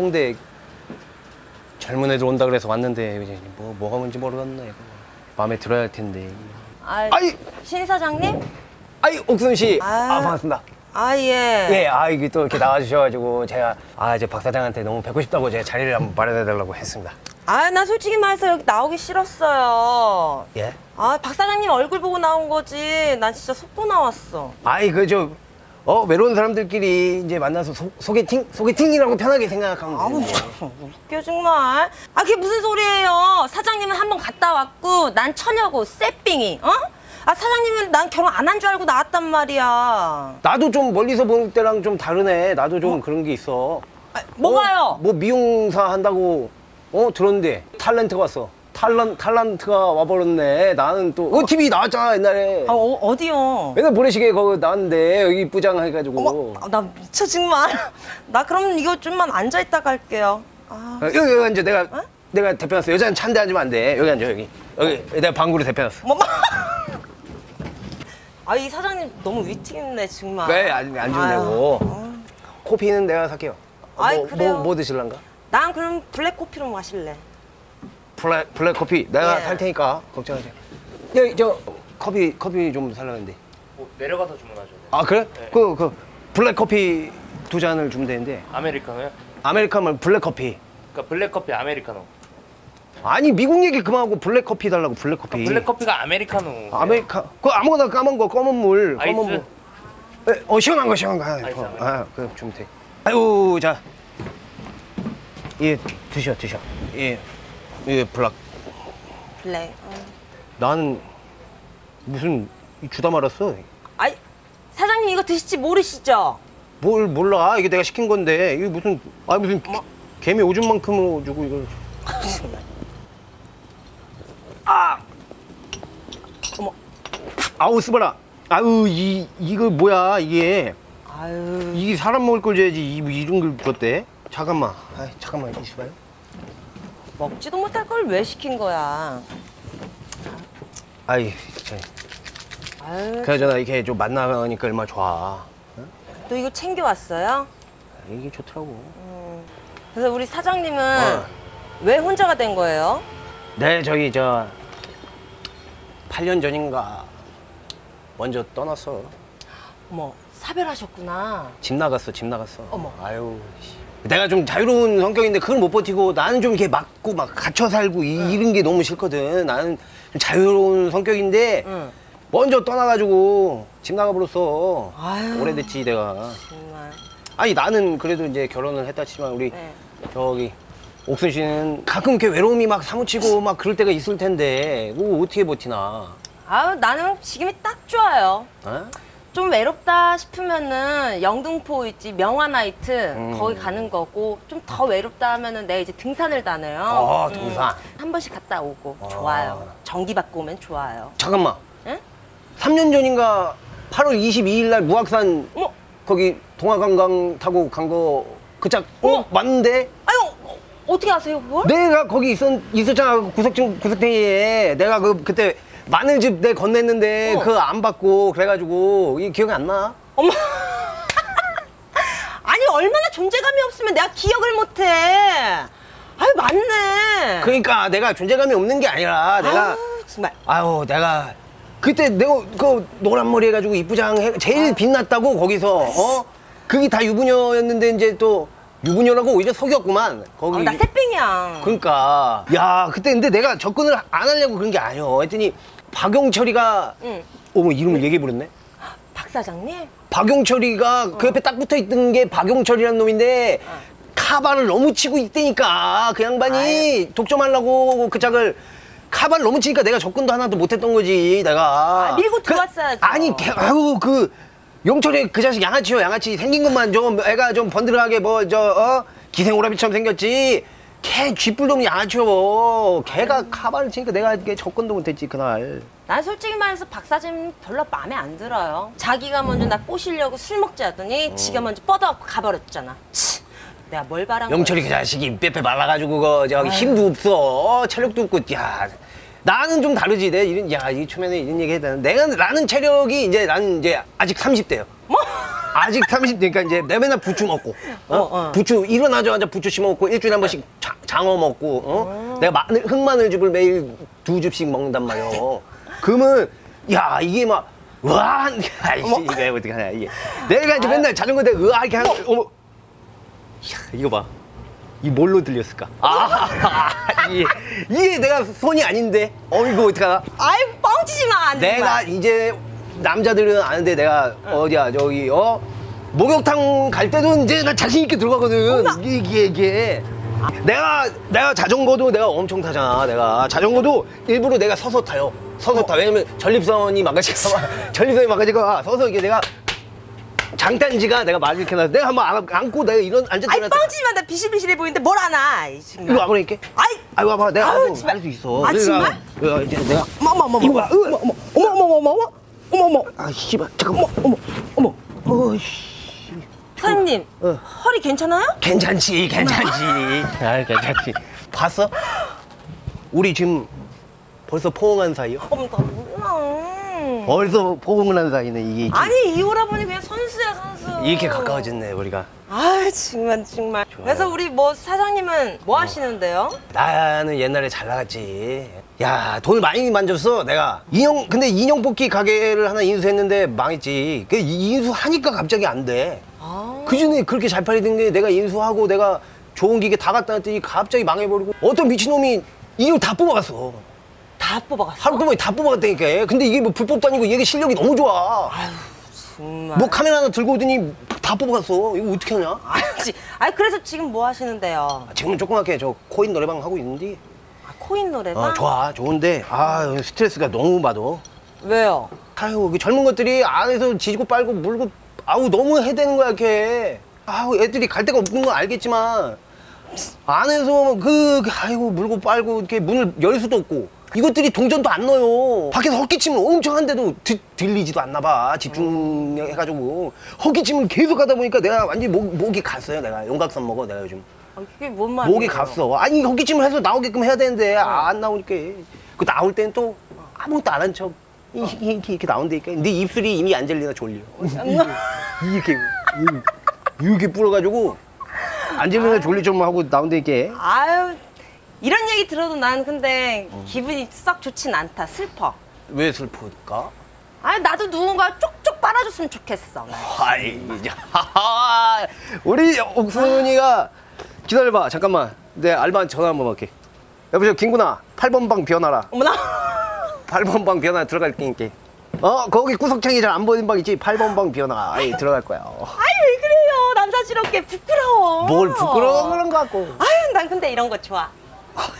홍대 젊은 애들 온다 그래서 왔는데 이제 뭐 뭐가 뭔지 모르겠네. 이거. 마음에 들어야 할 텐데. 아, 아이 신 사장님? 아이 옥순 씨. 아. 아, 반갑습니다. 아 예. 예, 아 이게 또 이렇게 나와주셔가지고 제가 아 이제 박 사장한테 너무 뵙고 싶다고 제가 자리를 한번 마련해달라고 했습니다. 아, 나 솔직히 말해서 여기 나오기 싫었어요. 예? 아, 박 사장님 얼굴 보고 나온 거지. 난 진짜 속고 나왔어. 아이 그저 어 외로운 사람들끼리 이제 만나서 소, 소개팅 소개팅이라고 편하게 생각하면 아우, 되는데. 참, 웃겨 정말. 아, 그게 무슨 소리예요? 사장님은 한 번 갔다 왔고 난 처녀고 쎄삥이. 어? 아, 사장님은 난 결혼 안 한 줄 알고 나왔단 말이야. 나도 좀 멀리서 볼 때랑 좀 다르네. 나도 좀 그런 게 있어. 아, 뭐가요? 어, 뭐 미용사 한다고 어 들었는데 탤런트가 왔어. 탤런 탤런트가 와버렸네. 나는 또 어, TV 나왔잖아 옛날에. 아, 어, 어디요? 맨날 모래시계 거기 나왔는데 여기 이쁘장 해가지고. 어머, 아, 나 미쳐 정말. 나 그럼 이거 좀만 앉아 있다 갈게요. 아, 어, 여기 여기 앉아 내가 내가 데펴놨어. 여자는 찬데 앉으면 안 돼. 여기 앉아 여기. 여기 내가 방구로 데펴놨어. 뭐야. 아, 이 사장님 너무 위트 있네 정말. 왜 안, 안 아유, 되고. 어. 코피는 내가 살게요. 어, 아이, 뭐, 그래요. 뭐, 뭐 드실란가? 난 그럼 블랙 커피로 마실래. 블랙 블랙 커피 내가 예. 살 테니까 걱정하지. 마. 여기 저 커피 커피 좀 살라는데. 뭐 내려가서 주문하셔야 돼요. 아 그래? 네. 그그 블랙 커피 두 잔을 주면 되는데 아메리카노요? 아메리카노 블랙 커피. 그러니까 블랙 커피 아메리카노. 아니 미국 얘기 그만하고 블랙 커피 달라고 블랙 커피. 그러니까 블랙 커피가 아메리카노. 아메리카 그 아무거나 까만 거 검은 물 아이스? 검은 물. 에, 어 시원한 거 시원한 거. 아, 아이스, 어. 아, 그 주면 돼. 아유 자. 예 드셔 드셔. 예. 예 블랙. 블랙. 어. 나는 무슨 주다 말았어. 아이, 사장님 이거 드실지 모르시죠? 뭘 몰라 이게 내가 시킨 건데 이게 무슨 아 무슨 뭐? 개미 오줌만큼으로 주고 이걸 아 어머. 아우 스바라 아유 이 이거 뭐야 이게 아유. 이게 사람 먹을 걸 줘야지 이, 이런 걸 줬대 잠깐만 아 잠깐만 있어봐요 먹지도 못할 걸 왜 시킨 거야? 아이 저, 아유. 그나저나 이렇게 좀 만나니까 얼마나 좋아 또 이거 챙겨왔어요? 이게 좋더라고 그래서 우리 사장님은 어. 왜 혼자가 된 거예요? 네 저기 저 8년 전인가 먼저 떠났어 어머, 사별하셨구나. 집 나갔어, 집 나갔어. 어머. 아유. 씨. 내가 좀 자유로운 성격인데 그걸 못 버티고 나는 좀 이렇게 맞고 막 갇혀 살고 이, 이런 게 너무 싫거든. 나는 좀 자유로운 성격인데 응. 먼저 떠나가지고 집 나가버렸어. 아유. 오래됐지 내가. 정말. 아니 나는 그래도 이제 결혼을 했다 치지만 우리 네. 저기 옥순 씨는 가끔 이렇게 외로움이 막 사무치고 막 그럴 때가 있을 텐데 그거 어떻게 버티나? 아유, 나는 지금이 딱 좋아요. 어? 좀 외롭다 싶으면은 영등포 있지 명화나이트 음. 거기 가는 거고 좀 더 외롭다 하면은 내가 이제 등산을 다녀요. 어, 등산. 한 번씩 갔다 오고 어. 좋아요. 전기 받고 오면 좋아요. 잠깐만. 응? 3년 전인가 8월 22일 날 무악산 어머, 거기 동화관광 타고 간 거 그짝 어? 어? 맞는데 아유 어, 어떻게 아세요 그걸? 내가 거기 있었 있었잖아 구석진 구석탱이에 내가 그 그때 마늘즙 내 건넸는데 어. 그거 안 받고 그래가지고 이 기억이 안 나? 어머. 아니 얼마나 존재감이 없으면 내가 기억을 못해. 아유 맞네. 그러니까 내가 존재감이 없는 게 아니라 내가 아유, 정말. 아유 내가 그때 내가 그 노란 머리 해가지고 이쁘장 해 제일 빛났다고 거기서 어 그게 다 유부녀였는데 이제 또 유부녀라고 오히려 속였구만. 거기 어, 나 새삥이야. 그러니까. 야 그때 근데 내가 접근을 안 하려고 그런 게 아니여 했더니 박용철이가 응. 어머 이름을 얘기해 버렸네. 박 사장님. 박용철이가 그 옆에 딱 붙어 있던 게 박용철이라는 놈인데 카바를 너무 치고 있다니까 그 양반이. 독점하려고 그 짝을 카바를 너무 치니까 내가 접근도 하나도 못했던 거지 내가. 아, 밀고 그- 들어왔어야죠. 아니 걔- 아유 그 용철이 그 자식 양아치요 양아치. 생긴 것만 좀 애가 좀 번들하게 뭐 저 어? 기생오라비처럼 생겼지. 걔 쥐뿔놈이 양아치요 걔가 카바를 치니까 내가 이게 접근도 못했지 그날. 난 솔직히 말해서 박 사장님 별로 마음에 안 들어요. 자기가 먼저 나 꼬시려고 술 먹자 하더니 지가 먼저 뻗어갖고 가버렸잖아. 치, 내가 뭘 바란 영철이 그 자식이 빼빼 말라가지고 그 저기 힘도 없어. 체력도 없고. 야 나는 좀 다르지 내 이런 야이 초면에 이런 얘기 해야 되나 내가 나는 체력이 이제 나는 이제 아직 30대요 뭐? 아직 30, 그러니까 이제 내가 맨날 부추 먹고, 어? 어, 어. 부추 일어나자마자 부추 씹어 먹고 일주일에 한 번씩 자- 장어 먹고, 어? 내가 마늘, 흑마늘즙을 매일 두 줍씩 먹는단 말이야. 그러면 야 이게 막 으아, 아이씨 이거 어떻게 하냐 이게. 내가 이제 맨날 자전거 대고 으아 이렇게 하는, 어머, 이야, 이거 봐. 이 뭘로 들렸을까? 아, 이게, 이게 내가 손이 아닌데, 어 이거 어떡하나? 아이 뻥치지 마. 내가 이제 남자들은 아는데 내가 어디야 저기 어? 목욕탕 갈 때도 이제 나 자신 있게 들어가거든. 이게 이게 이게. 내가 내가 자전거도 내가 엄청 타잖아 내가. 자전거도 일부러 내가 서서 타요. 서서 타. 왜냐면 전립선이 망가질까 전립선이 망가질까 서서 이게 내가 장단지가 내가 말을 이렇게 놔 내가 한번 안- 안고 내가 이런 앉아 아이 들어갔다 뻥치지 마. 나 비실비실해 보이는데 뭘 아나. 이 친구. 와보라 이렇게 아이 아이 와봐 내가 정말. 할수 있어 아, 정말? 내가 이제 내가 어머 어머 이거 봐 으. 어머 어머 어머 어머 어머 어머 어머 아 씨발 잠깐만 어머 어머. 어이씨 사장님 어. 허리 괜찮아요? 괜찮지 괜찮지 아 괜찮지 봤어? 우리 지금 벌써 포옹한 사이요? 어머. 벌써 포옹을 한 사이네 이게 아니 이 오라버니 그냥 선수야 선수. 이렇게 가까워졌네 우리가 아 정말 정말. 좋아요. 그래서 우리 뭐 사장님은 뭐 하시는데요? 나는 옛날에 잘 나갔지 야 돈을 많이 만졌어 내가 인형 근데 인형 뽑기 가게를 하나 인수했는데 망했지 그 이- 인수하니까 갑자기 안돼 아. 그 전에 그렇게 잘 팔리던 게 내가 인수하고 내가 좋은 기계 다 갖다 놨더니 갑자기 망해버리고 어떤 미친놈이 인형 다 뽑아갔어 다 뽑아갔어. 하루동안에 다 뽑아갔다니까. 근데 이게 뭐 불법도 아니고 얘게 실력이 너무 좋아. 정말. 뭐 카메라 하나 들고 오더니 다 뽑아갔어. 이거 어떻게 하냐? 아지. 아 그래서 지금 뭐 하시는데요? 아, 지금은 조그맣게 저 코인 노래방 하고 있는데. 아, 코인 노래방? 어, 좋아. 좋은데. 아, 스트레스가 너무 받아. 왜요? 아유, 그 젊은 것들이 안에서 지지고 빨고 물고 아우 너무 해대는 거야, 걔. 아우, 애들이 갈 데가 없는 건 알겠지만 안에서 그, 그 아이고 물고 빨고 이렇게 문을 열 수도 없고 이것들이 동전도 안 넣어요. 밖에서 헛기침을 엄청 한데도 드, 들리지도 않나 봐. 집중해가지고 헛기침을 계속 하다 보니까 내가 완전 목, 목이 갔어요. 내가 용각산 먹어 내가 요즘. 아, 그게 뭔 말이에요? 목이 갔어. 아니 헛기침을 해서 나오게끔 해야 되는데 안 나오니까. 그 나올 땐또 아무것도 안 한 척. 이- 이- 이렇게 이렇게 나온다니까. 근데 입술이 이미 안젤리나 졸려. 이렇게 이렇게 불어가지고 안젤리나 졸리 좀 하고 나온다니까. 아유 이런 얘기 들어도 난 근데 어. 기분이 썩 좋진 않다. 슬퍼. 왜 슬플까? 아 나도 누군가 쪽쪽 빨아줬으면 좋겠어. 나. 아이. 우리 옥순이가 기다려봐 잠깐만. 내 알바한테 전화 한번 할게. 여보세요 김구나 8번 방 비워놔라. 어머나. 8번 방 비워놔 들어갈 테니까. 어 거기 구석창이 잘 안 보이는 방 있지? 8번 방 비워놔. 아이 들어갈 거야. 아유 왜 그래요? 남사스럽게 부끄러워. 뭘 부끄러워 그런 거 같고. 아유 난 근데 이런 거 좋아.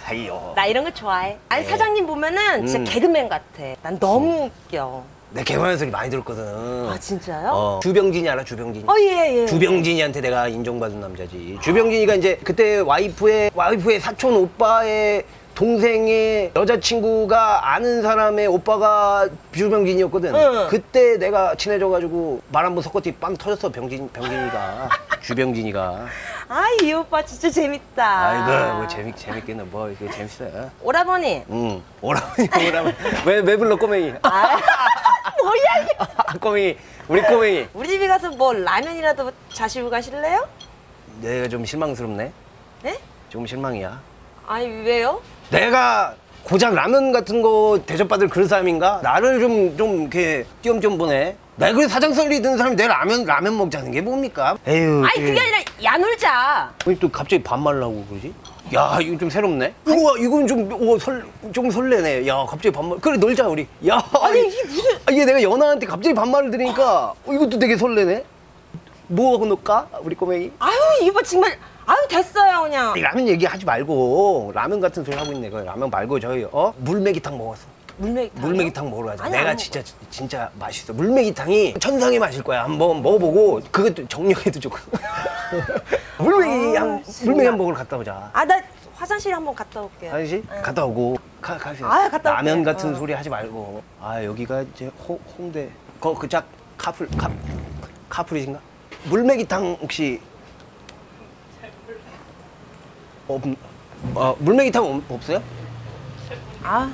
아이요. 나 이런 거 좋아해. 아니 네. 사장님 보면은 음. 진짜 개그맨 같아. 난 너무 웃겨. 내 개그맨 소리 많이 들었거든. 아 진짜요? 어. 주병진이 알아 주병진? 어예 예. 주병진이한테 내가 인정받은 남자지. 주병진이가 이제 그때 와이프의 와이프의 사촌 오빠의 동생의 여자친구가 아는 사람의 오빠가 주병진이었거든. 응. 그때 내가 친해져가지고 말 한 번 섞었더니 빵 터졌어 병진 병진이가 주병진이가. 아이 오빠 진짜 재밌다. 아이고 뭐 재밌 재밌겠네 뭐 이게 재밌어. 오라버니. 응 오라버니 오라버니 왜왜 불러 꼬맹이? 아 뭐야 이게. 아, 꼬맹이 우리 꼬맹이. 우리 집에 가서 뭐 라면이라도 자시고 가실래요? 내가 좀 실망스럽네. 네? 좀 실망이야. 아니 왜요? 내가 고작 라면 같은 거 대접받을 그런 사람인가? 나를 좀, 좀, 이렇게, 띄엄띄엄 보네. 내가 그 사장설리 든 사람이 내 라면, 라면 먹자는 게 뭡니까? 에휴. 아니 그게 아니라 야 놀자. 왜또 갑자기 반말라고 그러지? 야, 이거 좀 새롭네? 우와, 이건 좀, 우와, 설, 좀 설레네. 야, 갑자기 반말. 그래, 놀자, 우리. 야. 아니 이게 무슨 아, 이게 내가 연하한테 갑자기 반말을 들으니까, 어, 이것도 되게 설레네? 뭐 하고 놀까? 우리 꼬맹이? 아유 이거 정말 아유 됐어요 그냥. 이 라면 얘기하지 말고, 라면 같은 소리 하고 있네. 그 라면 말고, 저희, 어? 물메기탕 먹었어. 물메기탕. 물메기탕 먹으러 가자. 아니, 내가 안 진짜 진짜 맛있어. 물메기탕이 천상의 맛일 거야. 한번 먹어보고 그것도 정력에도 좋고. 물메기 아, 한. 물메기 한 먹으러 갔다 오자. 아 나 화장실 한번 갔다 올게요. 아저씨 응. 갔다 오고 가 가세요. 아, 갔다 라면 올게. 같은 어. 소리 하지 말고. 아 여기가 이제 호, 홍대 거 그짝 카풀 카 카풀이신가? 물메기탕 혹시 없? 아 물메기탕 없- 없어요? 아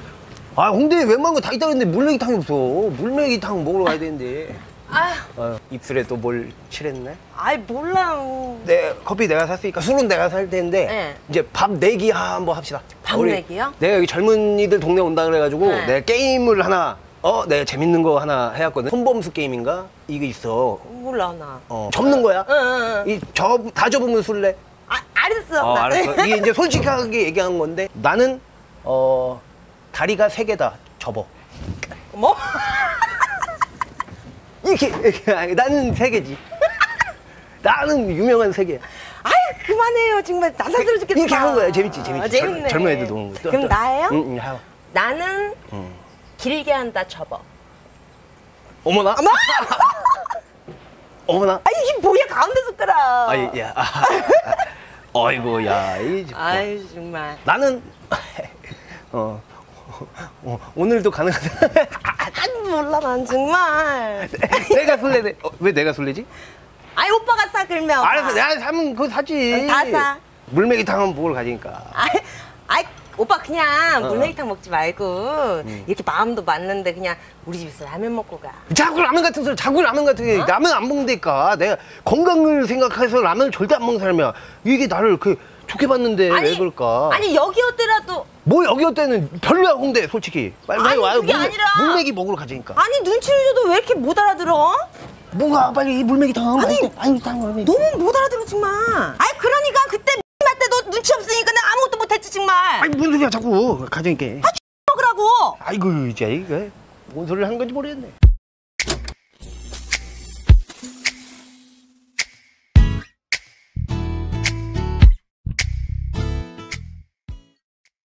아 홍대에 웬만한 거 다 있다 그랬는데 물메기탕이 없어 물메기탕 먹으러 가야 되는데 아휴, 어, 입술에 또 뭘 칠했네? 아이 몰라요. 내 커피 내가 샀으니까 술은 내가 살 텐데 네. 이제 밥 내기 한번 합시다. 밥 우리- 내기요? 내가 여기 젊은이들 동네 온다 그래가지고 네. 내가 게임을 하나 어 내가 재밌는 거 하나 해왔거든. 손범수 게임인가 이게 있어. 몰라 나. 어 접는 거야. 응, 응, 응. 이접다 접으면 술래. 아, 알았어. 어 나- 알았어. 이게 이제 솔직하게 얘기한 건데 나는 어 다리가 세 개다 접어. 뭐? 이렇게, 이렇게 아니, 나는 세 개지. 나는 유명한 세 개. 아이 그만해요 정말 나사스러 죽겠다. 이렇게 하는 거야. 재밌지, 재밌지. 아, 재밌네. 젊- 젊은 애들 노는 거. 또, 그럼 또. 나예요? 응, 응, 하요. 나는 응. 길게 한다 접어. 어머나? 어머! 어머나? 아 이게 뭐야 가운데 손가락. 아이, 야. 아, 어이구, 야. 이, 아이 정말. 나는, 어, 어, 오늘도 가능하다. 아 몰라 난 정말. 내가 술래, 내- 어, 왜 내가 술래지? 아이 오빠가 사 그러면. 알았어, 내가 사면 그거 사지. 다 사. 물메기탕 한번 먹으러 가니까. 아이, 아이 오빠 그냥 어. 물메기탕 먹지 말고 이렇게 마음도 맞는데 그냥 우리 집에서 라면 먹고 가. 자꾸 라면 같은 소리, 자꾸 라면 같은 게, 라면 안 먹는다니까. 내가 건강을 생각해서 라면을 절대 안 먹는 사람이야. 이게 나를 그 좋게 봤는데 왜 그럴까? 아니 여기 어때라도 뭐 여기 어때는 별로야 홍대 솔직히. 빨리 아니, 와요. 그게 물메- 아니라. 물메기 먹으러 가자니까. 아니 눈치를 줘도 왜 이렇게 못 알아들어? 뭐가 빨리 이 물메기탕. 아니, 아니 탕 물메기. 너무 못 알아들어 정말. 아이 그러니까 그때 때너 눈치 없으니까 못했지 정말. 아니 무슨 소리야 자꾸 가자니까. 먹으라고. 아이고 이제 이게 뭔 소리를 하는 건지 모르겠네.